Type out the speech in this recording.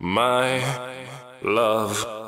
my love.